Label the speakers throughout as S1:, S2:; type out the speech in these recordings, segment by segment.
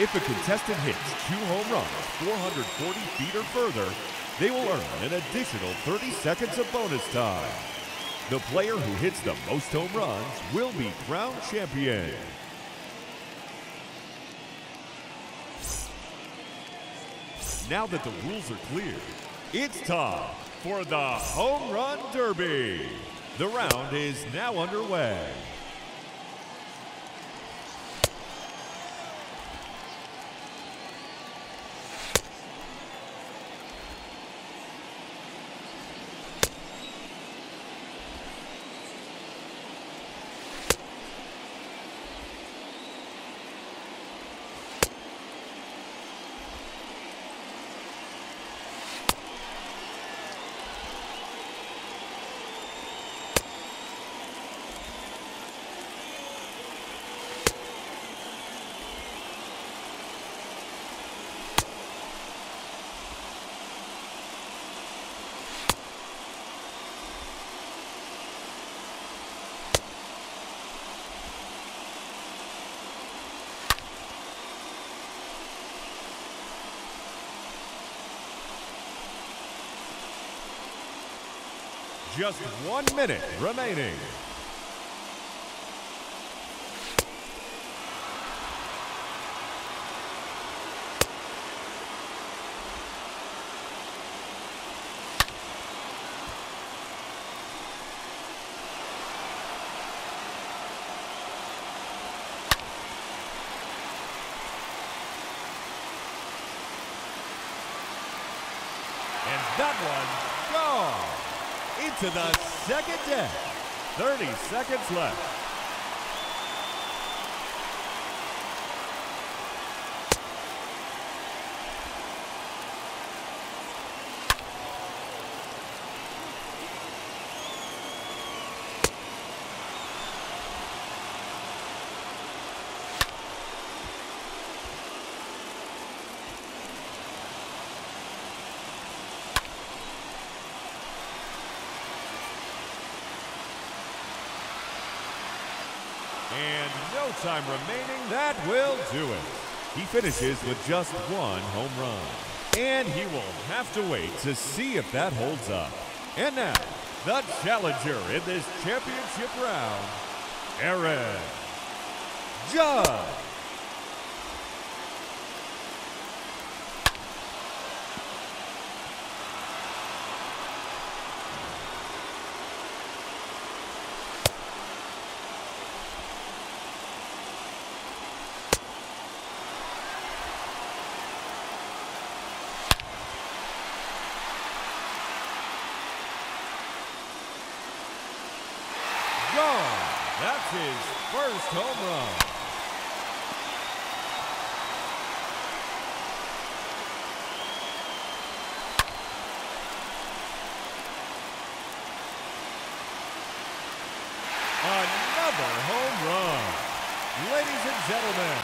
S1: If a contestant hits two home runs 440 feet or further, they will earn an additional 30 seconds of bonus time. The player who hits the most home runs will be crowned champion. Now that the rules are clear, it's time for the Home Run Derby. The round is now underway. Just one minute remaining. And that one into the second deck. 30 seconds left. And time remaining, that will do it. He finishes with just one home run. And he will have to wait to see if that holds up. And now, the challenger in this championship round, Aaron Judge. Gone. That's his first home run. Another home run. Ladies and gentlemen,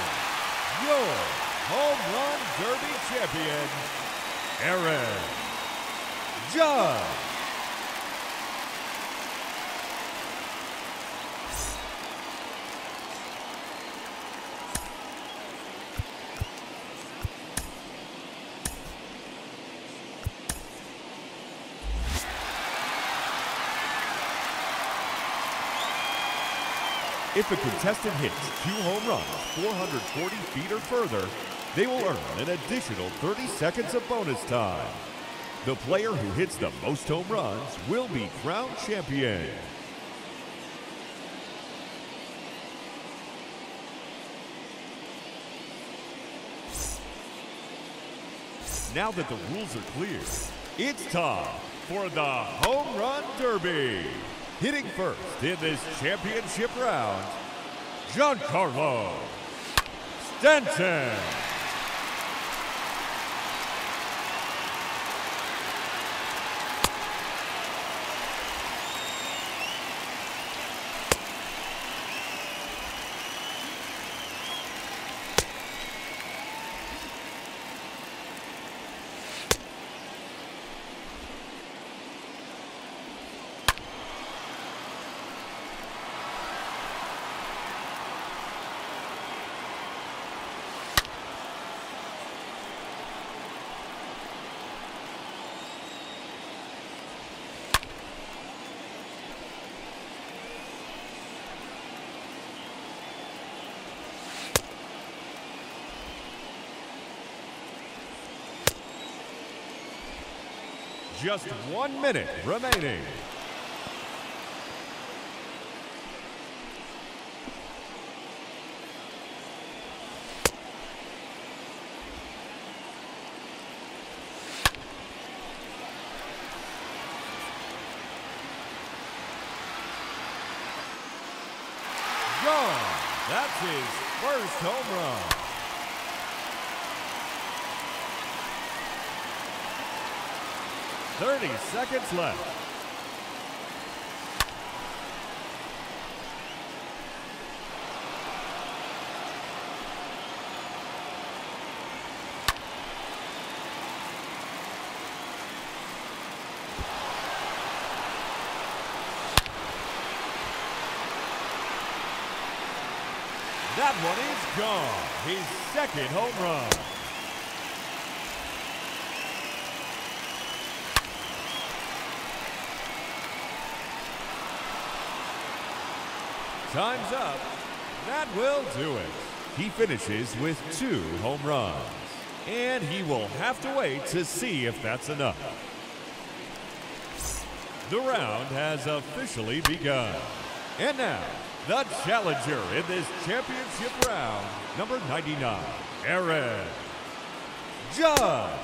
S1: your home run derby champion, Aaron Judge. If a contestant hits two home runs 440 feet or further, they will earn an additional 30 seconds of bonus time. The player who hits the most home runs will be crowned champion. Now that the rules are clear, it's time for the Home Run Derby. Hitting first in this championship round, Giancarlo Stanton. Just one minute remaining. That's his first home run. Thirty seconds left. That one is gone. His second home run. Time's up. That will do it. He finishes with two home runs. And he will have to wait to see if that's enough. The round has officially begun. And now, the challenger in this championship round, number 99, Aaron Judge.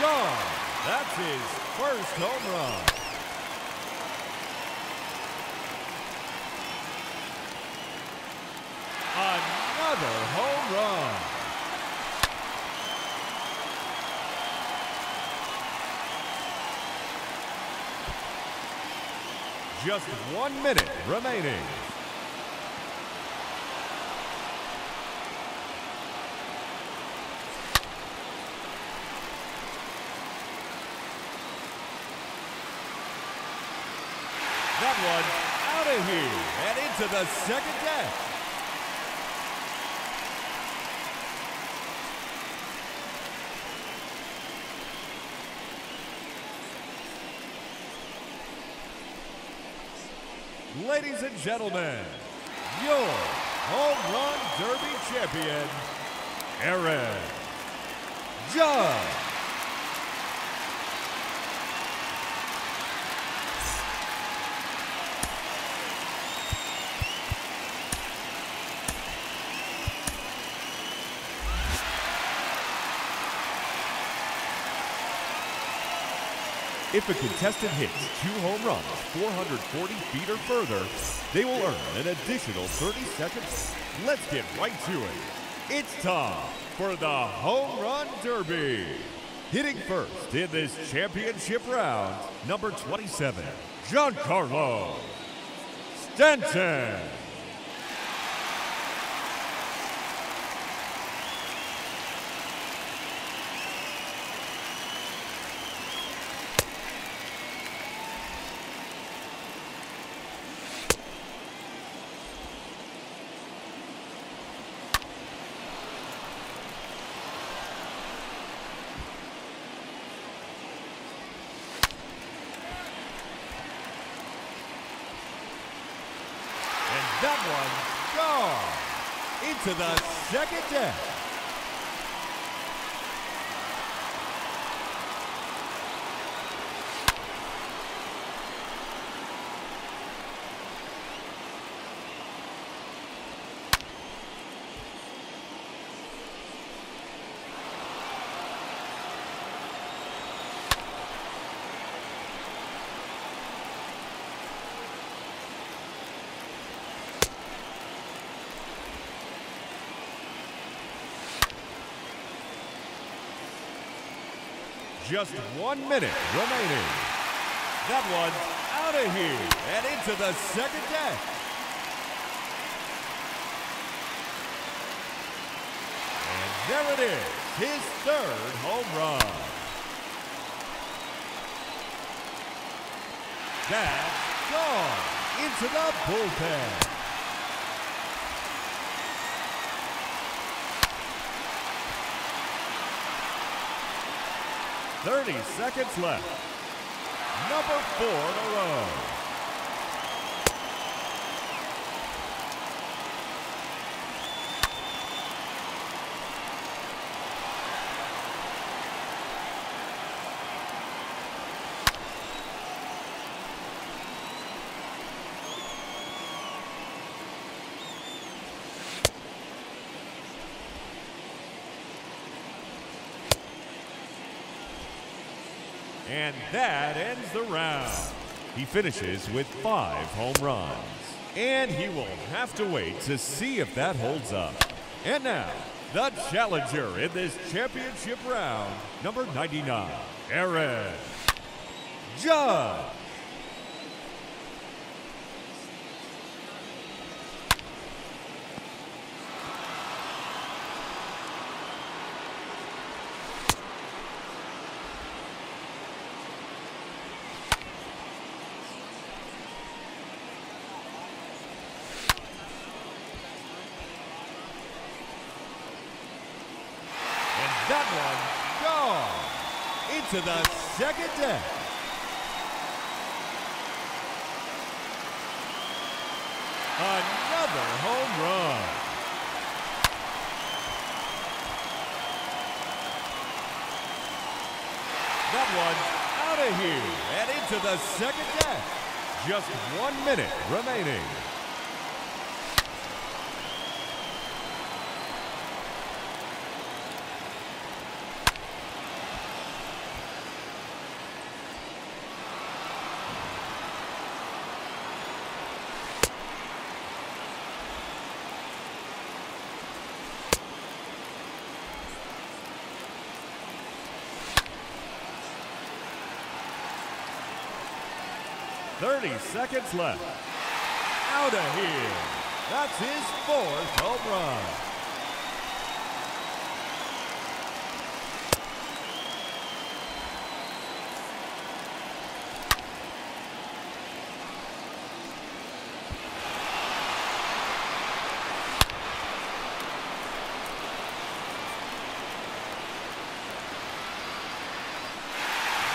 S1: Gone. That's his first home run. Another home run. Just one minute remaining. That one out of here and into the second deck. Ladies and gentlemen, your home run derby champion, Aaron Judge. If a contestant hits two home runs 440 feet or further, they will earn an additional 30 seconds. Let's get right to it. It's time for the Home Run Derby. Hitting first in this championship round, number 27, Giancarlo Stanton. That one gone into the second deck. Just one minute remaining. That one's out of here and into the second deck. And there it is, his third home run. That's gone into the bullpen. Thirty seconds left. Number four in a row. And that ends the round. He finishes with five home runs. And he will have to wait to see if that holds up. And now, the challenger in this championship round, number 99, Aaron Judge. And that one gone into the second deck. Another home run. That one's out of here and into the second deck. Just one minute remaining. Thirty seconds left. Out of here. That's his fourth home run.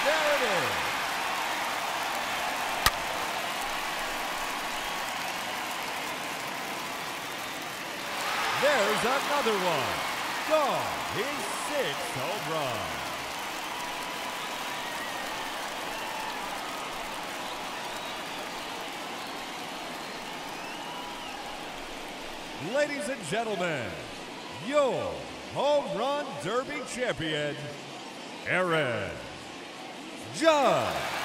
S1: There it is. Another one. Gone. His sixth home run. Ladies and gentlemen, your home run derby champion, Aaron Judge.